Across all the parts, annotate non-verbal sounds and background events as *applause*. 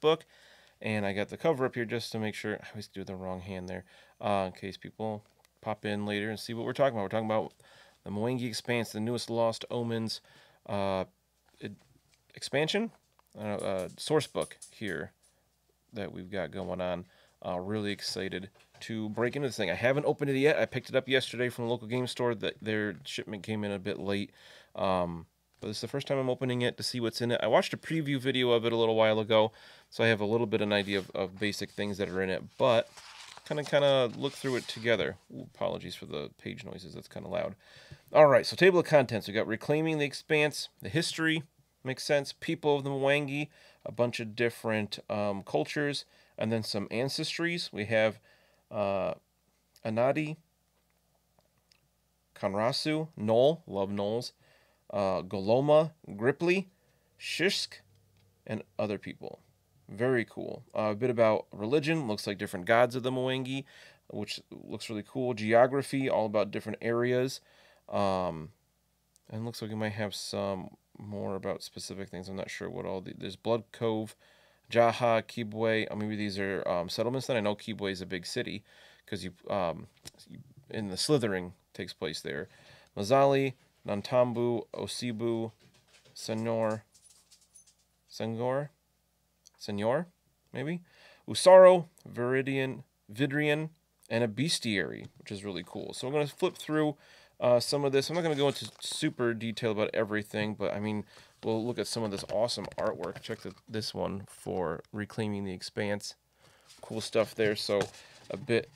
book. And I got the cover up here just to make sure. I always do the wrong hand there. Uh, in case people pop in later and see what we're talking about. We're talking about the Mwangi Expanse, the newest Lost Omens uh, expansion, uh, uh, source book here that we've got going on. Uh, really excited to break into this thing. I haven't opened it yet. I picked it up yesterday from the local game store. That their shipment came in a bit late. Um, but this is the first time I'm opening it to see what's in it. I watched a preview video of it a little while ago, so I have a little bit of an idea of, of basic things that are in it, but kind of kind of look through it together. Ooh, apologies for the page noises, that's kind of loud. All right, so table of contents. we got Reclaiming the Expanse, the history, makes sense, people of the Mwangi, a bunch of different um, cultures, and then some ancestries. We have uh, Anadi, Conrasu, Gnoll, love Gnolls, uh, Goloma, Grippli, Shisk, and other people. Very cool. Uh, a bit about religion. Looks like different gods of the Mwangi, which looks really cool. Geography, all about different areas. Um, and looks like we might have some more about specific things. I'm not sure what all the. There's Blood Cove, Jaha, Kibwe. Uh, maybe these are um, settlements. Then I know Kibwe is a big city because you, um, in the slithering takes place there. Mazali, Nantambu, Osibu, Senor, Senor, Senor, maybe, Usaro, Viridian, Vidrian, and a Bestiary, which is really cool. So I'm going to flip through uh, some of this. I'm not going to go into super detail about everything, but I mean, we'll look at some of this awesome artwork. Check the, this one for Reclaiming the Expanse. Cool stuff there. So a bit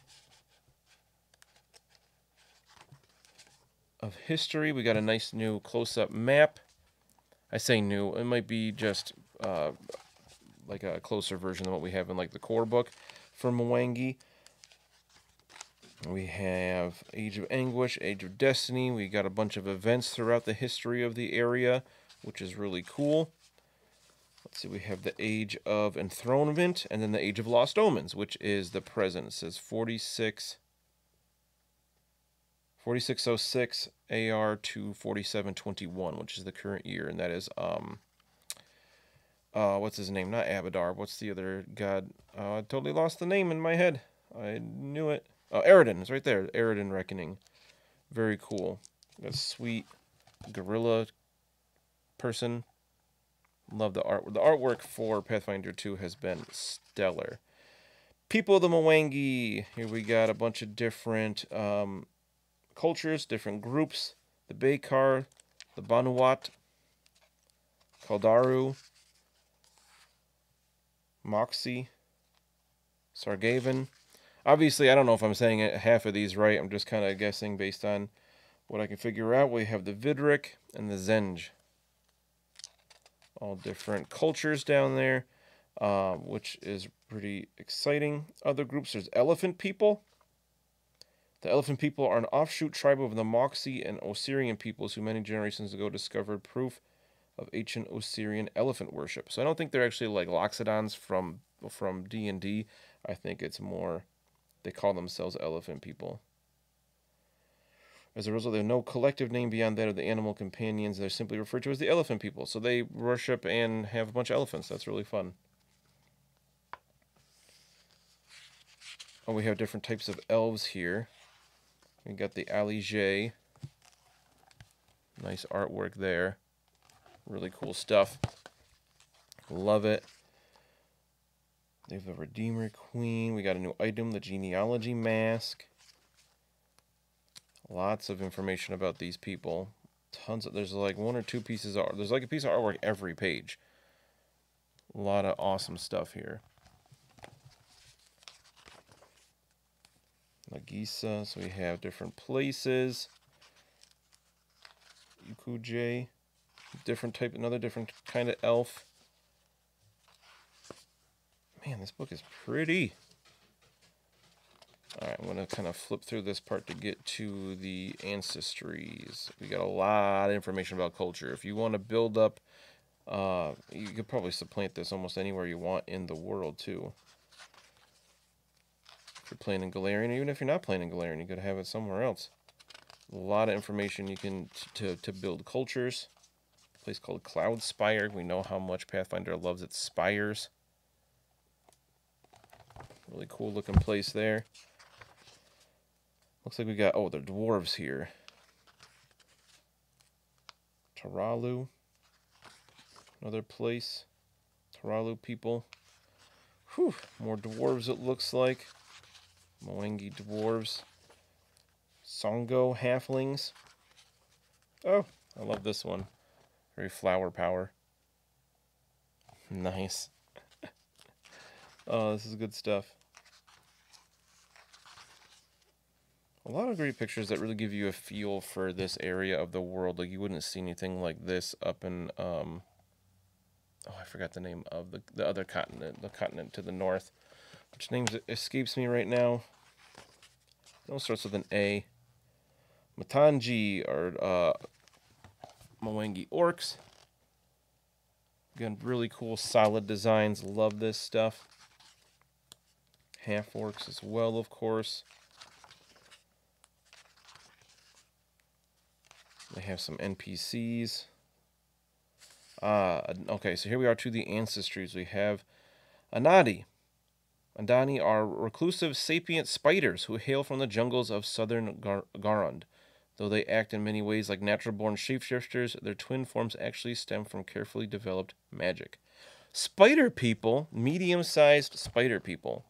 of history. We got a nice new close-up map. I say new. It might be just uh, like a closer version than what we have in like the core book for Mwangi. We have Age of Anguish, Age of Destiny. We got a bunch of events throughout the history of the area, which is really cool. Let's see, we have the Age of Enthronement and then the Age of Lost Omens, which is the present. It says 46 4606 AR to 4721, which is the current year, and that is um uh what's his name? Not Abadar. What's the other god? Uh, I totally lost the name in my head. I knew it. Oh, Aroden is right there. Eridan Reckoning. Very cool. A sweet gorilla person. Love the art. The artwork for Pathfinder 2 has been stellar. People of the Mwangi. Here we got a bunch of different um, cultures, different groups. The Bekyar, the Bonuwat, Caldaru, Mauxi, Sargavan. Obviously, I don't know if I'm saying half of these right. I'm just kind of guessing based on what I can figure out. We have the Vidric and the Zenj. All different cultures down there, uh, which is pretty exciting. Other groups, there's Elephant People. The Elephant people are an offshoot tribe of the Mauxi and Osirian peoples who many generations ago discovered proof of ancient Osirian elephant worship. So I don't think they're actually like Loxodons from from D&D. I think it's more they call themselves elephant people. As a result, they have no collective name beyond that of the animal companions. They're simply referred to as the elephant people. So they worship and have a bunch of elephants. That's really fun. Oh, we have different types of elves here. We got the Alijae. Nice artwork there. Really cool stuff. Love it. They have the Redeemer Queen. We got a new item, the Genealogy Mask. Lots of information about these people. Tons of, there's like one or two pieces of, there's like a piece of artwork every page. A lot of awesome stuff here. Nagisa, so we have different places. Ekujae, different type, another different kind of elf. Man, this book is pretty. All right, I'm going to kind of flip through this part to get to the ancestries. We got a lot of information about culture. If you want to build up, uh, you could probably supplant this almost anywhere you want in the world, too you're playing in Golarion, even if you're not playing in Golarion, you could have it somewhere else. A lot of information you can to to build cultures. A place called Cloud Spire. We know how much Pathfinder loves its spires. Really cool looking place there. Looks like we got, oh, they're dwarves here. Taralu. Another place. Taralu people. Whew, more dwarves it looks like. Mwangi dwarves. Songo halflings. Oh, I love this one. Very flower power. Nice. *laughs* oh, this is good stuff. A lot of great pictures that really give you a feel for this area of the world. Like you wouldn't see anything like this up in um oh I forgot the name of the the other continent, the continent to the north. Which names escapes me right now. It all starts with an A. Matangi or uh Mwangi orcs. Again, really cool, solid designs. Love this stuff. Half orcs as well, of course. They have some NPCs. Uh, okay, so here we are to the ancestries. We have Anadi. Anadi are reclusive sapient spiders who hail from the jungles of southern Gar- Garund. Though they act in many ways like natural born shapeshifters, their twin forms actually stem from carefully developed magic. Spider people, medium sized spider people.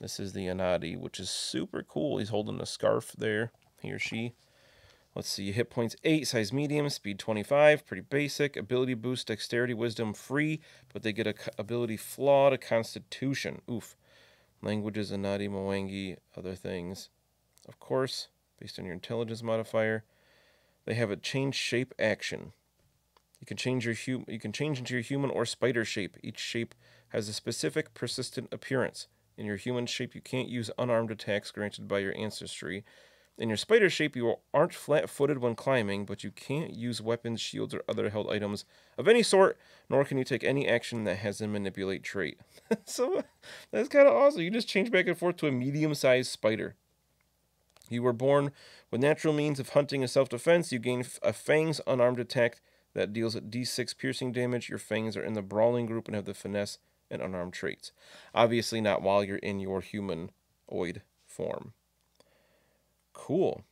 This is the Anadi, which is super cool. He's holding a scarf there, he or she. Let's see, hit points 8, size medium, speed 25, pretty basic. Ability boost, dexterity, wisdom free, but they get a ability flaw to constitution. Oof. Languages, Anadi, Mwangi, other things. Of course, based on your intelligence modifier. They have a change shape action. You can change your hum- you can change into your human or spider shape. Each shape has a specific persistent appearance. In your human shape, you can't use unarmed attacks granted by your ancestry. In your spider shape, you aren't flat footed when climbing, but you can't use weapons, shields, or other held items of any sort, nor can you take any action that has a manipulate trait. *laughs* so that's kind of awesome. You just change back and forth to a medium sized spider. You were born with natural means of hunting and self defense. You gain a Fangs unarmed attack that deals d6 piercing damage. Your Fangs are in the brawling group and have the finesse and unarmed traits. Obviously, not while you're in your humanoid form. Cool.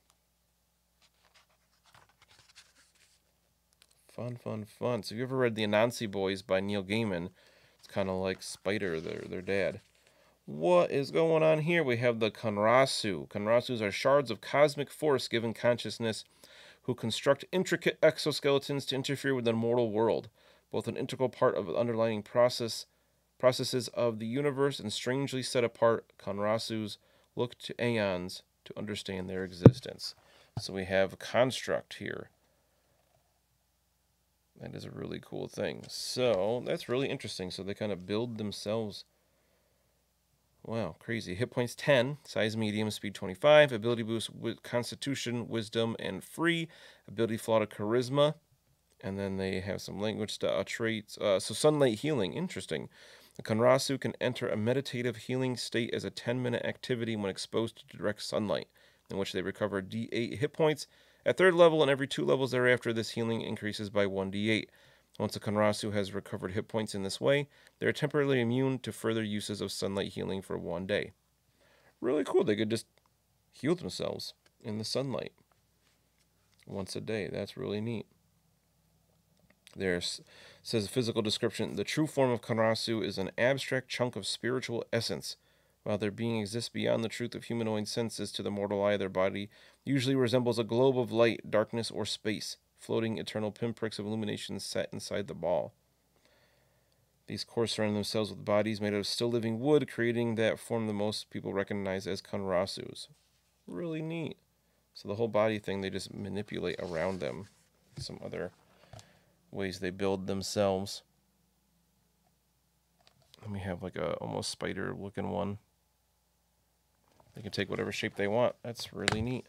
Fun, fun, fun. So, if you ever read The Anansi Boys by Neil Gaiman, it's kind of like Spider, their, their dad. What is going on here? We have the Conrasu. Conrasus are shards of cosmic force given consciousness who construct intricate exoskeletons to interfere with the mortal world, both an integral part of the underlying process processes of the universe and strangely set apart. Conrasus look to aeons to understand their existence. So we have a construct here. That is a really cool thing. So that's really interesting. So they kind of build themselves Wow, crazy. Hit points 10, size medium, speed 25, ability boost with constitution, wisdom, and free, ability flaw to charisma. And then they have some language uh, traits. Uh, so sunlight healing, interesting. The Conrasu can enter a meditative healing state as a 10 minute activity when exposed to direct sunlight, in which they recover d8 hit points. At third level and every two levels thereafter, this healing increases by 1d8. Once a Conrasu has recovered hit points in this way, they are temporarily immune to further uses of sunlight healing for one day. Really cool. They could just heal themselves in the sunlight once a day. That's really neat. There says a physical description the true form of Conrasu is an abstract chunk of spiritual essence. While their being exists beyond the truth of humanoid senses to the mortal eye, their body usually resembles a globe of light, darkness, or space floating eternal pinpricks of illumination set inside the ball. These cores surround themselves with bodies made out of still living wood, creating that form that most people recognize as Conrasus. Really neat. So the whole body thing, they just manipulate around them. Some other ways they build themselves. And we have like a almost spider looking one. They can take whatever shape they want. That's really neat.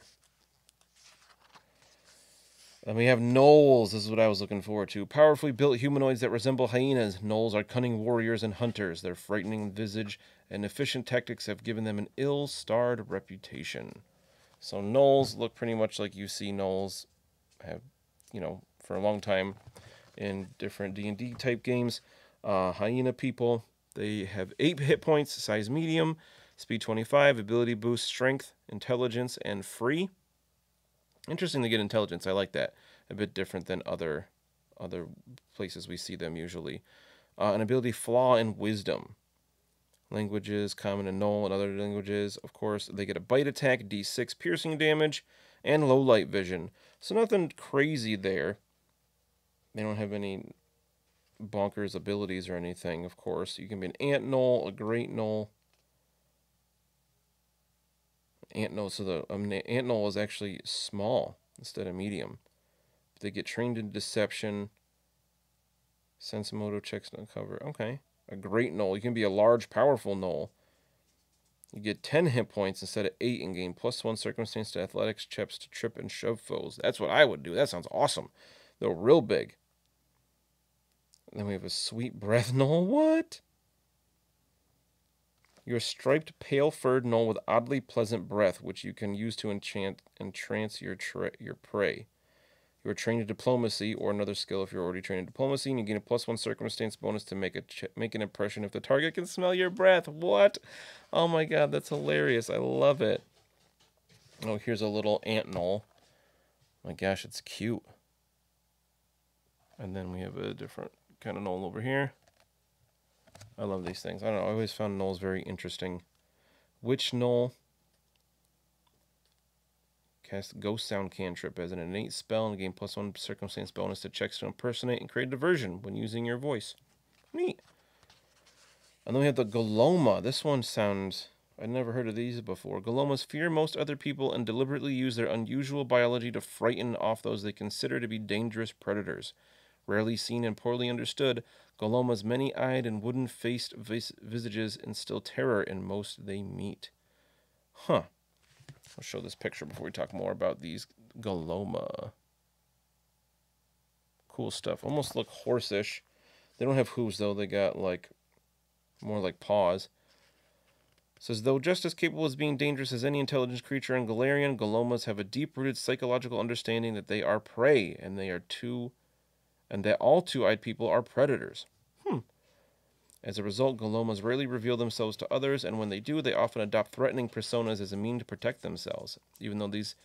And we have gnolls. This is what I was looking forward to. Powerfully built humanoids that resemble hyenas. Gnolls are cunning warriors and hunters. Their frightening visage and efficient tactics have given them an ill-starred reputation. So gnolls look pretty much like you see gnolls have, you know, for a long time in different D&D type games. Uh, hyena people. They have 8 hit points, size medium, speed 25, ability boost, strength, intelligence, and free. Interesting to get intelligence. I like that. A bit different than other other places we see them usually. Uh, an ability flaw and wisdom. Languages, common and null, and other languages. Of course, they get a bite attack, d6 piercing damage, and low light vision. So nothing crazy there. They don't have any bonkers abilities or anything, of course. You can be an ant gnoll, a great gnoll. Ant gnoll, so the um, ant gnoll is actually small instead of medium. They get trained in deception. Sensomotor checks no cover. Okay. A great gnoll. You can be a large, powerful gnoll. You get 10 hit points instead of 8 and gain plus 1 circumstance to athletics checks to trip and shove foes. That's what I would do. That sounds awesome. They're real big. Then we have a sweet breath *laughs* gnoll. What? You're striped, pale furred gnoll with oddly pleasant breath, which you can use to enchant entrance your, your prey. You are trained in diplomacy or another skill if you're already trained in diplomacy, and you gain a plus one circumstance bonus to make a make an impression if the target can smell your breath. What? Oh my god, that's hilarious! I love it. Oh, here's a little ant gnoll. My gosh, it's cute. And then we have a different kind of gnoll over here. I love these things. I don't know. I always found gnolls very interesting. Witch gnoll Cast Ghost Sound cantrip as an innate spell and gain plus one circumstance bonus to checks to impersonate and create diversion when using your voice. Neat. And then we have the Goloma. This one sounds. I'd never heard of these before. Golomas fear most other people and deliberately use their unusual biology to frighten off those they consider to be dangerous predators. Rarely seen and poorly understood, Goloma's many eyed and wooden faced vis- visages instill terror in most they meet. Huh. I'll show this picture before we talk more about these Goloma. Cool stuff. Almost look horseish. They don't have hooves though. They got like more like paws. Says though just as capable as being dangerous as any intelligent creature in Golarion, Golomas have a deep-rooted psychological understanding that they are prey and they are two and that all two-eyed people are predators. Hmm. As a result, Golomas rarely reveal themselves to others, and when they do, they often adopt threatening personas as a mean to protect themselves. Even though these,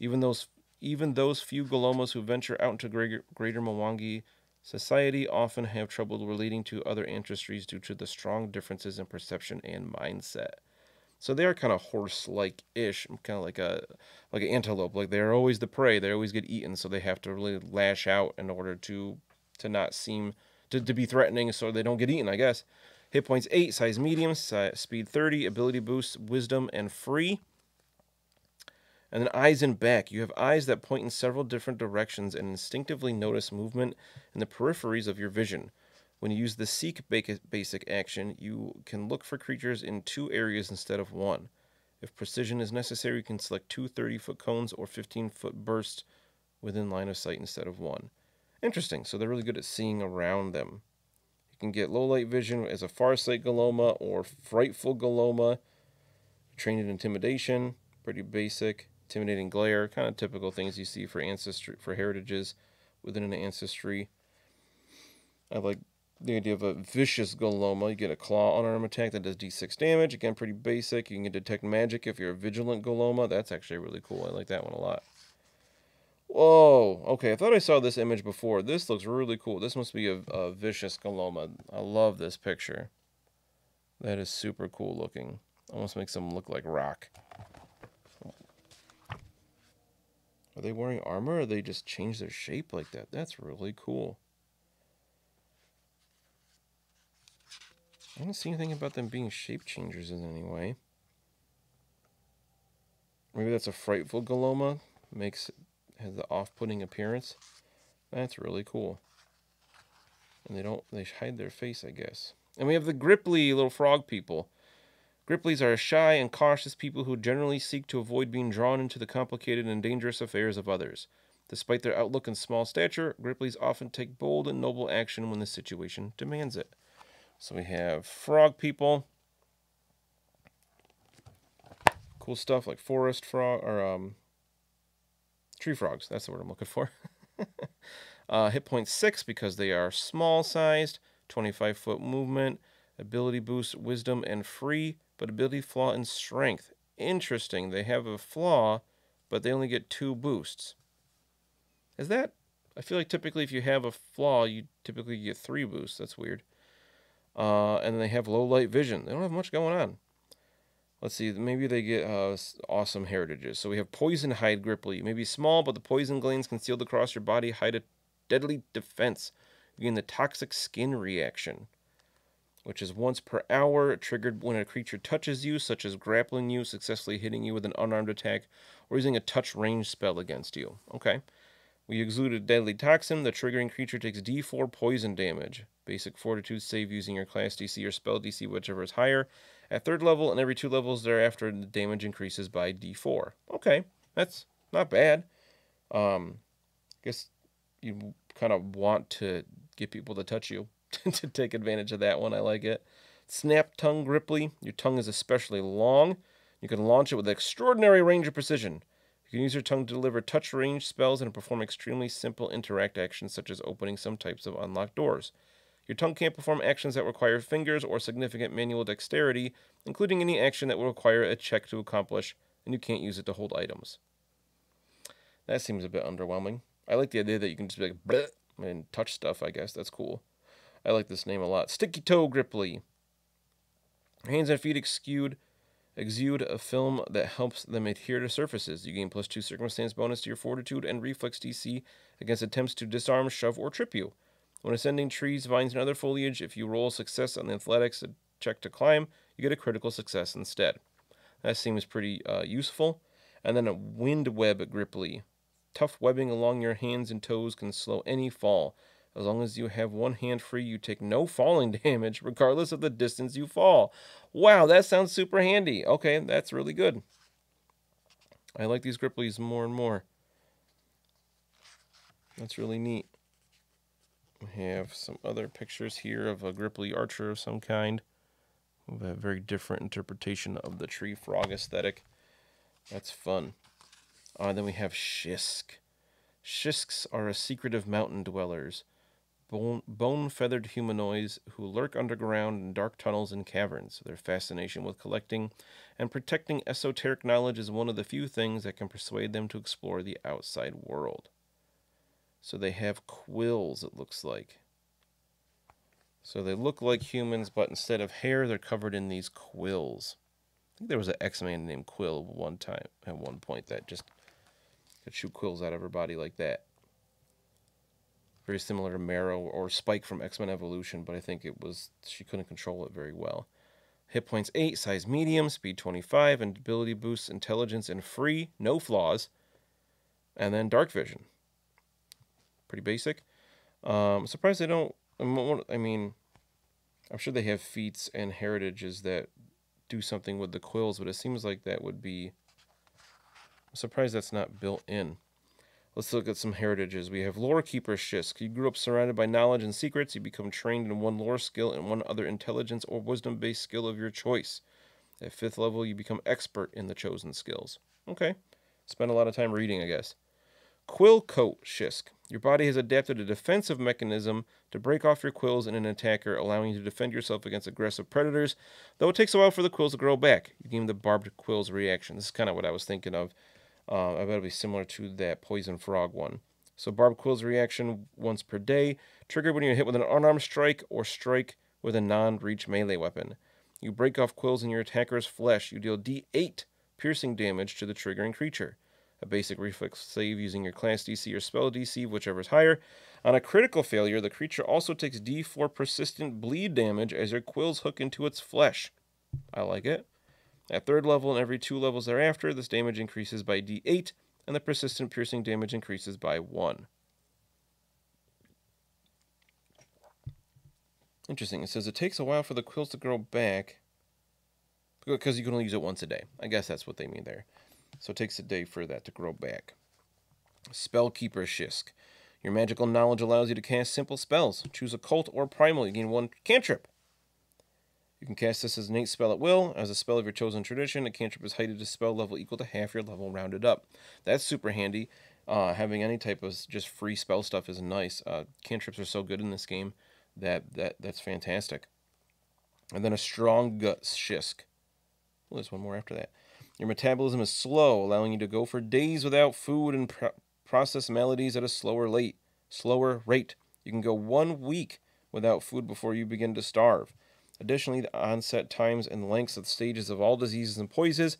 even those, even those few Golomas who venture out into greater, greater Mwangi society often have trouble relating to other ancestries due to the strong differences in perception and mindset. So they are kind of horse-like ish, kind of like a like an antelope. Like they're always the prey. They always get eaten, so they have to really lash out in order to to not seem to, to be threatening so they don't get eaten, I guess. Hit points 8, size medium, size, speed 30, ability boost, wisdom, and free. And then eyes and back. You have eyes that point in several different directions and instinctively notice movement in the peripheries of your vision. When you use the seek basic action, you can look for creatures in two areas instead of one. If precision is necessary, you can select two 30 foot cones or 15 foot bursts within line of sight instead of one. Interesting. So they're really good at seeing around them. You can get low light vision as a farsight Goloma or frightful Goloma. Trained in intimidation, pretty basic. Intimidating glare, kind of typical things you see for ancestry for heritages within an ancestry. I like the idea of a vicious Goloma. You get a claw on unarmed attack that does d6 damage. Again, pretty basic. You can detect magic if you're a vigilant Goloma. That's actually really cool. I like that one a lot. Whoa. Okay, I thought I saw this image before. This looks really cool. This must be a, a vicious Goloma. I love this picture. That is super cool looking. Almost makes them look like rock. Are they wearing armor or they just change their shape like that? That's really cool. I don't see anything about them being shape changers in any way. Maybe that's a frightful Goloma. Makes has the off-putting appearance. That's really cool. And they don't, they hide their face, I guess. And we have the Grippli little frog people. Gripplis are a shy and cautious people who generally seek to avoid being drawn into the complicated and dangerous affairs of others. Despite their outlook and small stature, Gripplis often take bold and noble action when the situation demands it. So we have frog people. Cool stuff like forest frog or um, Tree frogs, that's the word I'm looking for. *laughs* uh, hit point 6 because they are small sized, 25 foot movement, Ability boost, wisdom, and free, but ability flaw and strength. Interesting. They have a flaw, but they only get two boosts. Is that? I feel like typically if you have a flaw, you typically get three boosts. That's weird. Uh, and they have low light vision. They don't have much going on. Let's see. Maybe they get uh, awesome heritages. So we have poison hide Grippli. Maybe small, but the poison glands concealed across your body hide a deadly defense. You gain the toxic skin reaction which is once per hour, triggered when a creature touches you, such as grappling you, successfully hitting you with an unarmed attack, or using a touch range spell against you. Okay. We exude a deadly toxin. The triggering creature takes d4 poison damage. Basic fortitude save using your class DC or spell DC, whichever is higher. At third level and every two levels thereafter, the damage increases by d4. Okay, that's not bad. Um, I guess you kind of want to get people to touch you. *laughs* to take advantage of that one. I like it. Snap tongue Grippli. Your tongue is especially long. You can launch it with extraordinary range of precision. You can use your tongue to deliver touch range spells and perform extremely simple interact actions such as opening some types of unlocked doors. Your tongue can't perform actions that require fingers or significant manual dexterity, including any action that will require a check to accomplish, and you can't use it to hold items. That seems a bit underwhelming. I like the idea that you can just be like, and touch stuff, I guess. That's cool. I like this name a lot. Sticky Toe Grippli. Hands and feet exude, exude a film that helps them adhere to surfaces. You gain plus two circumstance bonus to your fortitude and reflex DC against attempts to disarm, shove, or trip you. When ascending trees, vines, and other foliage, if you roll success on the athletics check to climb, you get a critical success instead. That seems pretty uh, useful. And then a wind web grippli. Tough webbing along your hands and toes can slow any fall. As long as you have one hand free, you take no falling *laughs* damage, regardless of the distance you fall. Wow, that sounds super handy. Okay, that's really good. I like these Gripplis more and more. That's really neat. We have some other pictures here of a Grippli Archer of some kind. With a very different interpretation of the tree frog aesthetic. That's fun. Uh, then we have Shisk. Shisks are a secretive mountain dwellers bone feathered humanoids who lurk underground in dark tunnels and caverns. Their fascination with collecting and protecting esoteric knowledge is one of the few things that can persuade them to explore the outside world. So they have quills, it looks like. So they look like humans, but instead of hair, they're covered in these quills. I think there was an X-Man named Quill one time at one point that just could shoot quills out of her body like that very similar to Marrow or Spike from X Men Evolution, but I think it was she couldn't control it very well. Hit points 8, size medium, speed 25, and ability boosts intelligence and free, no flaws. And then dark vision. Pretty basic. Um, I'm surprised they don't. I mean, I'm sure they have feats and heritages that do something with the quills, but it seems like that would be. I'm surprised that's not built in. Let's look at some heritages. We have Lore Keeper Shisk. You grew up surrounded by knowledge and secrets. You become trained in one lore skill and one other intelligence or wisdom based skill of your choice. At fifth level, you become expert in the chosen skills. Okay. Spend a lot of time reading, I guess. Quill Coat Shisk. Your body has adapted a defensive mechanism to break off your quills in an attacker, allowing you to defend yourself against aggressive predators, though it takes a while for the quills to grow back. You gain the barbed quills reaction. This is kind of what I was thinking of uh, I bet it'll be similar to that Poison Frog one. So Barb Quill's reaction once per day, triggered when you're hit with an unarmed strike or strike with a non-reach melee weapon. You break off quills in your attacker's flesh. You deal D8 piercing damage to the triggering creature. A basic reflex save using your class DC or spell DC, whichever is higher. On a critical failure, the creature also takes D4 persistent bleed damage as your quills hook into its flesh. I like it. At third level and every two levels thereafter, this damage increases by d8, and the persistent piercing damage increases by 1. Interesting. It says it takes a while for the quills to grow back because you can only use it once a day. I guess that's what they mean there. So it takes a day for that to grow back. Spellkeeper Shisk. Your magical knowledge allows you to cast simple spells. Choose occult or primal. You gain one cantrip. You can cast this as an innate spell at will. As a spell of your chosen tradition, a cantrip is heightened to spell level equal to half your level rounded up. That's super handy. Uh, having any type of just free spell stuff is nice. Uh, cantrips are so good in this game that, that that's fantastic. And then a strong gut Shisk. Well, there's one more after that. Your metabolism is slow, allowing you to go for days without food and pro- process melodies at a slower rate. Slower rate. You can go one week without food before you begin to starve. Additionally, the onset times and lengths of the stages of all diseases and poisons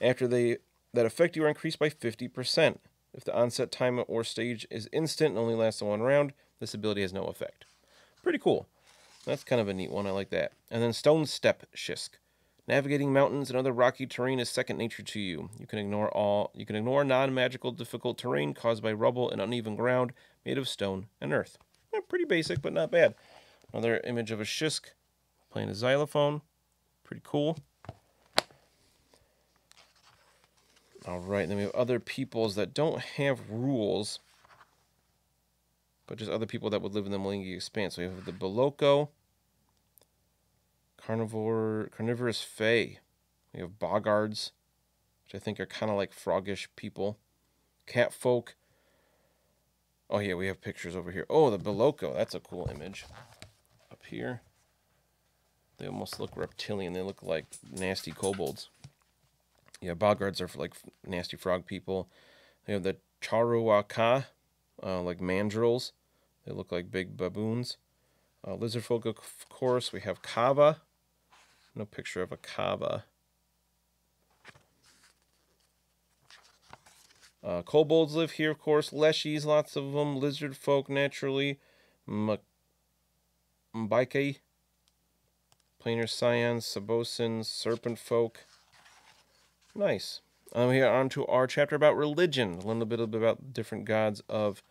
after they that affect you are increased by 50%. If the onset time or stage is instant and only lasts one round, this ability has no effect. Pretty cool. That's kind of a neat one. I like that. And then Stone Step Shisk. Navigating mountains and other rocky terrain is second nature to you. You can ignore all you can ignore non-magical difficult terrain caused by rubble and uneven ground made of stone and earth. Yeah, pretty basic, but not bad. Another image of a Shisk playing a xylophone. Pretty cool. All right, then we have other peoples that don't have rules, but just other people that would live in the Mwangi Expanse. So we have the Biloko, carnivore, carnivorous Fae. We have Boggards, which I think are kind of like frogish people. Cat folk. Oh yeah, we have pictures over here. Oh, the Biloko. That's a cool image. Up here. They almost look reptilian. They look like nasty kobolds. Yeah, boggards are for like nasty frog people. They have the charuaka, uh, like mandrills. They look like big baboons. Uh, lizard folk, of course. We have kava. No picture of a kava. Uh, kobolds live here, of course. Leshies, lots of them. Lizard folk, naturally. M- Mbike. Planar scions, Sabosins, serpent folk. Nice. Um, here on to our chapter about religion. A little bit about different gods of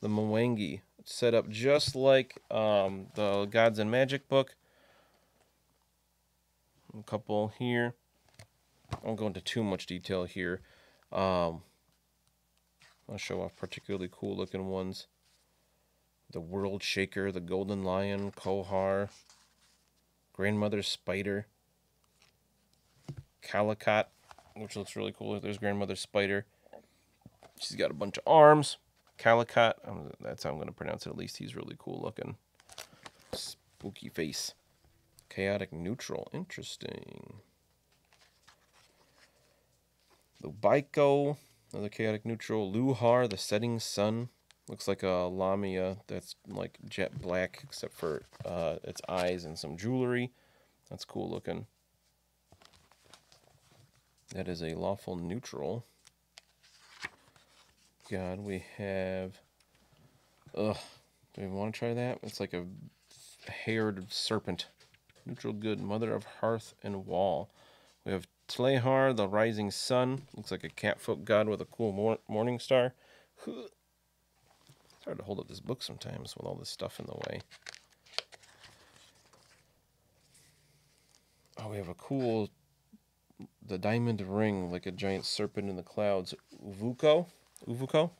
the Mwangi. Set up just like um, the Gods and Magic book. A couple here. I won't go into too much detail here. Um, I'll show off particularly cool looking ones. The World Shaker, the Golden Lion, Chohar, Grandmother Spider, Kalekot, which looks really cool. There's grandmother spider. She's got a bunch of arms. Kalekot. Um, that's how I'm going to pronounce it. At least he's really cool looking. Spooky face. Chaotic neutral. Interesting. Baiko. Another chaotic neutral. Luhar, the setting sun. Looks like a Lamia that's like jet black, except for uh, its eyes and some jewelry. That's cool looking. That is a lawful neutral. God, we have. Ugh. Do we want to try that? It's like a haired serpent. Neutral good. Mother of hearth and wall. We have Tlehar, the rising sun. Looks like a catfolk god with a cool mor morning star. Hard to hold up this book sometimes with all this stuff in the way. Oh, we have a cool the diamond ring like a giant serpent in the clouds. Uvuko? Uvuko?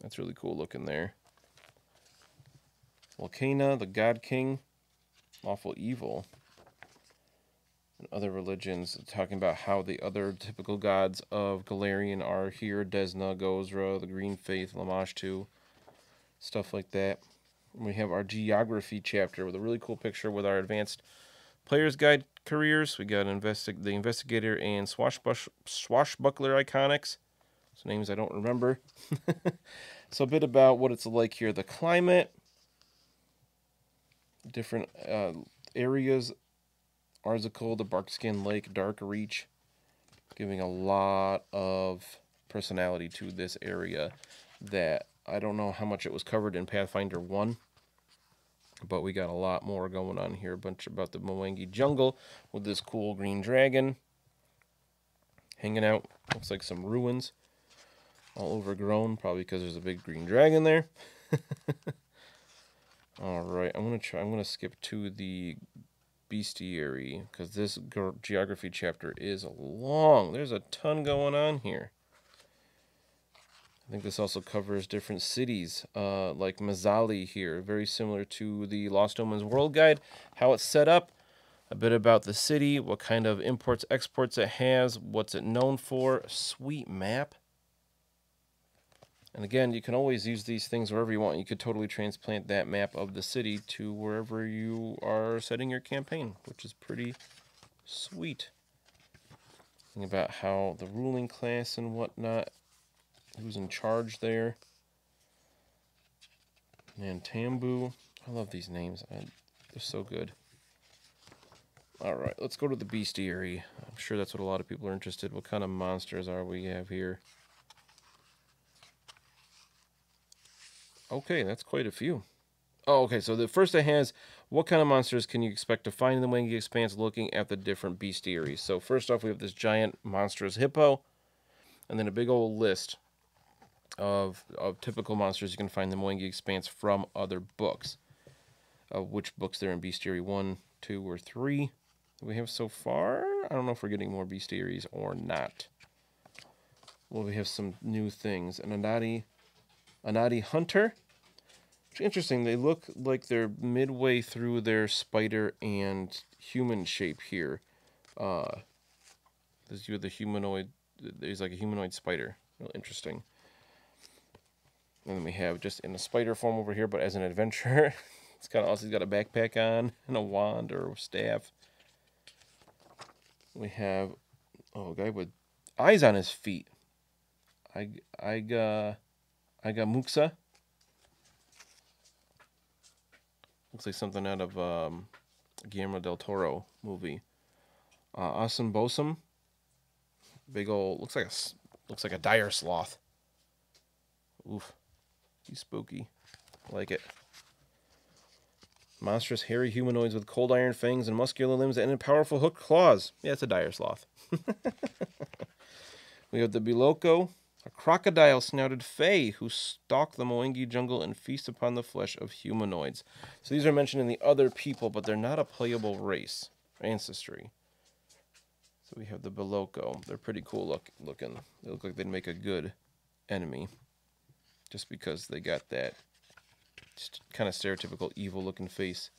That's really cool looking there. Walkena, the God King, awful evil. Other religions talking about how the other typical gods of Golarion are here. Desna, Gozreh, the Green Faith, Lamashtu, stuff like that. And we have our geography chapter with a really cool picture with our advanced player's guide careers. We got investi- the investigator and swashbuckler iconics. So names I don't remember. *laughs* so a bit about what it's like here. The climate, different uh, areas. Arzikal, the Barkskin Lake, Dark Reach, giving a lot of personality to this area that I don't know how much it was covered in Pathfinder 1 but we got a lot more going on here. A bunch about the Mwangi jungle with this cool green dragon hanging out. Looks like some ruins. All overgrown, probably because there's a big green dragon there. *laughs* all right, I'm gonna try. I'm gonna skip to the bestiary because this geography chapter is long. There's a ton going on here. I think this also covers different cities, uh, like Mazali here, very similar to the Lost Omens World Guide. How it's set up, a bit about the city, what kind of imports, exports it has, what's it known for. Sweet map. And again, you can always use these things wherever you want. You could totally transplant that map of the city to wherever you are setting your campaign, which is pretty sweet. Think about how the ruling class and whatnot, who's in charge there. Nantambu. I love these names. I, they're so good. All right, let's go to the bestiary. I'm sure that's what a lot of people are interested. What kind of monsters are we have here? Okay, that's quite a few. Oh, okay, so the first it has, what kind of monsters can you expect to find in the Wangi Expanse looking at the different bestiaries? So first off, we have this giant monstrous hippo, and then a big old list of, of typical monsters you can find in the Wangi Expanse from other books. Uh, which books they're in bestiary 1, 2, or 3 we have so far. I don't know if we're getting more bestiaries or not. Well, we have some new things. An Anadi, Anadi Hunter. Interesting. They look like they're midway through their spider and human shape here. Uh, this you the humanoid. There's like a humanoid spider. Real interesting. And then we have just in a spider form over here, but as an adventurer. *laughs* it's kind of awesome. He's got a backpack on and a wand or a staff. We have oh, a guy with eyes on his feet. I I got I got Muxa. Looks like something out of um, Guillermo del Toro movie. Uh, Asanbosam. Big old looks like a looks like a dire sloth. Oof, he's spooky. Like it. Monstrous hairy humanoids with cold iron fangs and muscular limbs and powerful hooked claws. Yeah, it's a dire sloth. *laughs* we have the Biloko, a crocodile snouted fae who stalk the Mwangi jungle and feast upon the flesh of humanoids. So these are mentioned in the other people, but they're not a playable race, ancestry. So we have the Biloko. They're pretty cool look, looking. They look like they'd make a good enemy. Just because they got that kind of stereotypical evil looking face.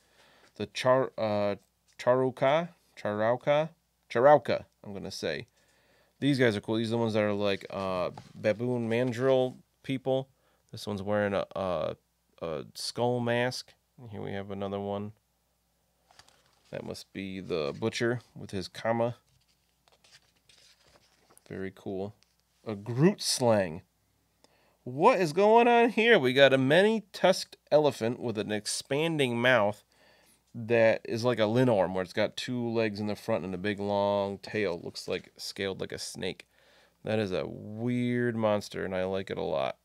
The Char uh, Charuka, Charauka, Charauka, I'm gonna say. These guys are cool. These are the ones that are like uh, baboon mandrill people. This one's wearing a, a, a skull mask. And here we have another one. That must be the butcher with his comma. Very cool. A Grootslang. What is going on here? We got a many-tusked elephant with an expanding mouth that is like a linnorm, where it's got two legs in the front and a big long tail. Looks like scaled like a snake. That is a weird monster, and I like it a lot.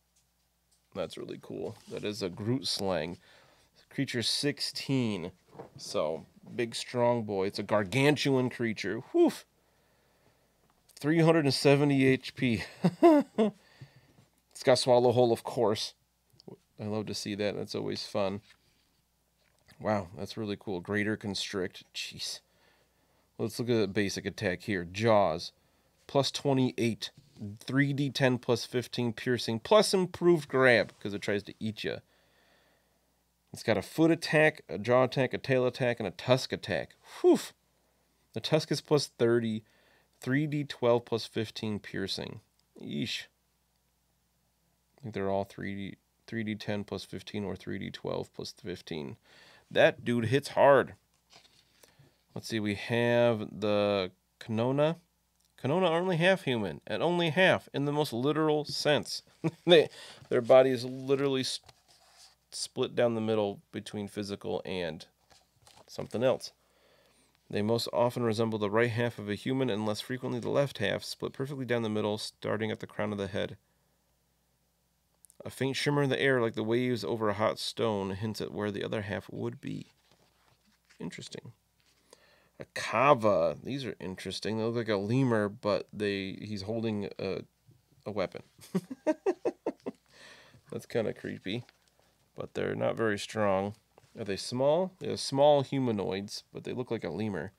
That's really cool. That is a Grootslang. Creature 16. So, big strong boy. It's a gargantuan creature. Whew. 370 HP. *laughs* It's got Swallow Hole, of course. I love to see that. That's always fun. Wow, that's really cool. Greater Constrict. Jeez. Let's look at the basic attack here. Jaws. Plus 28. 3d10 plus 15 piercing. Plus improved grab because it tries to eat you. It's got a foot attack, a jaw attack, a tail attack, and a tusk attack. Whew. The tusk is plus 30. 3d12 plus 15 piercing. Yeesh. I think they're all 3D 3D10 plus 15 or 3D12 plus 15. That dude hits hard. Let's see, we have the Kanona. Kanona are only half human, and only half in the most literal sense. *laughs* they, their body is literally split down the middle between physical and something else. They most often resemble the right half of a human, and less frequently the left half, split perfectly down the middle, starting at the crown of the head. A faint shimmer in the air, like the waves over a hot stone, hints at where the other half would be. Interesting. A kava. These are interesting. They look like a lemur, but they he's holding a, a weapon. *laughs* That's kind of creepy. But they're not very strong. Are they small? They're small humanoids, but they look like a lemur.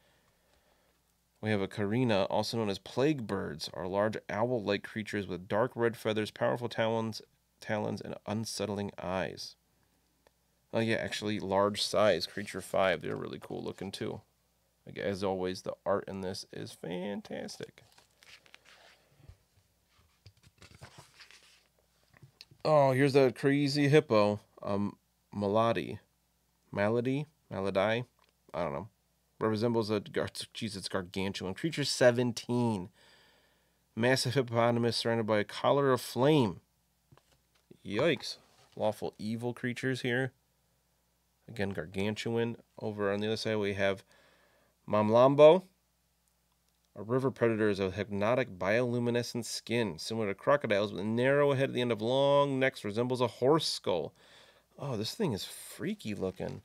We have a carina, also known as plague birds, are large owl-like creatures with dark red feathers, powerful talons, talons, and unsettling eyes. Oh yeah, actually, large size creature five. They're really cool looking too. Like, as always, the art in this is fantastic. Oh, here's the crazy hippo. Um, Malady. Malady? Malady? I don't know. Resembles a, jeez, it's gargantuan. Creature 17. Massive hippopotamus surrounded by a collar of flame. Yikes. Lawful evil creatures here. Again, gargantuan. Over on the other side, we have Mamlambo. A river predator is a hypnotic bioluminescent skin, similar to crocodiles, with a narrow head at the end of long necks, resembles a horse skull. Oh, this thing is freaky looking.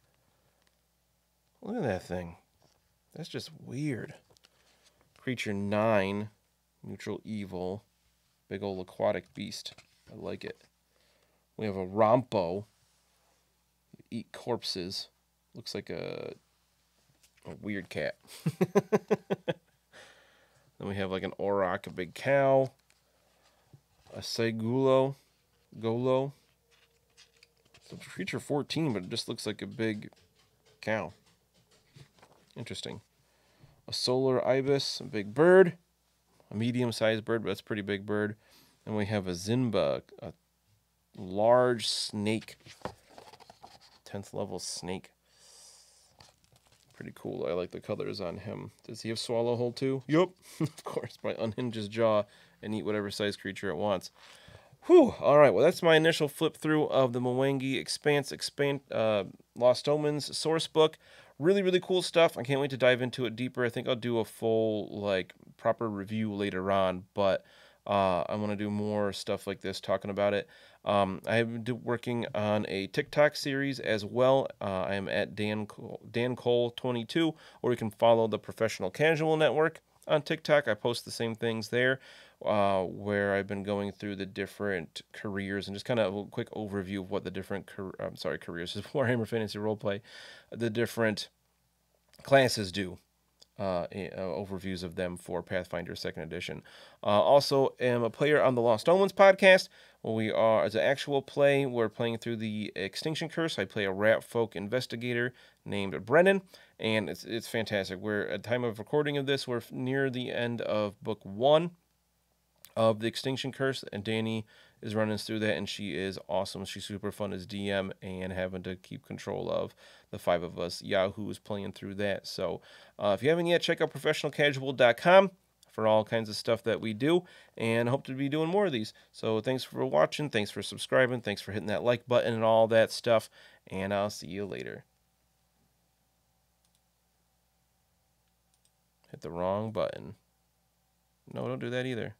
Look at that thing. That's just weird. Creature 9, neutral evil. Big old aquatic beast. I like it. We have a Rompo. Eat corpses. Looks like a, a weird cat. *laughs* then we have like an Auroch, a big cow. A Segulo. Golo. It's a creature 14, but it just looks like a big cow. Interesting. A solar ibis, a big bird. A medium-sized bird, but that's pretty big bird. And we have a Zinba, a large snake. 10th level snake. Pretty cool. I like the colors on him. Does he have swallow hole too? Yup. *laughs* of course, by unhinge his jaw and eat whatever size creature it wants. Whew. All right. Well, that's my initial flip through of the Mwangi Expanse Expand uh, Lost Omens source book. Really, really cool stuff. I can't wait to dive into it deeper. I think I'll do a full, like, proper review later on, but uh, I want to do more stuff like this, talking about it. Um, I am working on a TikTok series as well. Uh, I am at Dan Cole, Dan Cole 22, or you can follow the Professional Casual Network on TikTok. I post the same things there, uh, where I've been going through the different careers and just kind of a quick overview of what the different, I'm sorry, careers *laughs* is Warhammer Fantasy Roleplay, the different classes do uh, uh, overviews of them for Pathfinder Second Edition. Uh, also, am a player on the Lost Omens podcast. We are as an actual play. We're playing through the Extinction Curse. I play a rat folk investigator named Brennan, and it's it's fantastic. We're at time of recording of this. We're near the end of book one of the Extinction Curse, and Danny is running through that, and she is awesome. She's super fun as DM and having to keep control of the five of us. Yahoo is playing through that. So uh, if you haven't yet, check out professionalcasual.com for all kinds of stuff that we do and hope to be doing more of these. So thanks for watching. Thanks for subscribing. Thanks for hitting that like button and all that stuff. And I'll see you later. Hit the wrong button. No, don't do that either.